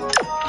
you